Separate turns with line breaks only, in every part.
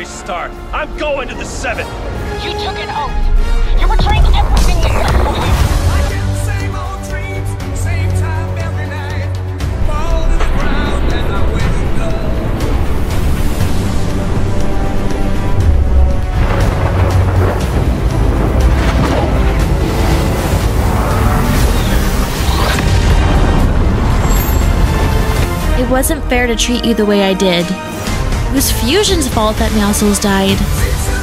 very start. I'm going to the 7th.
You took an oath. You're betraying everything you stood for.
I get the same old dreams, same time every night. Fall to the ground and I wake up.
It wasn't fair to treat you the way I did. It was Fusion's fault that Meowscles died.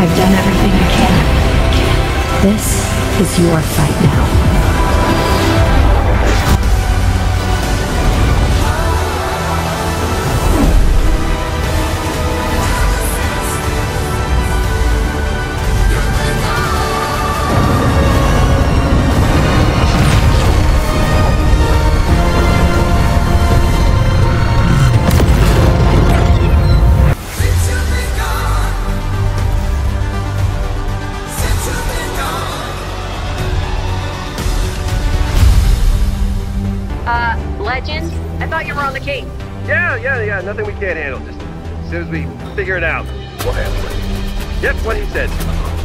I've done everything I can. This is your fight now.
Uh, Legend? I thought you were on the case.
Yeah, yeah, yeah. Nothing we can't handle. Just as soon as we figure it out, we'll handle it. Yep, what he said.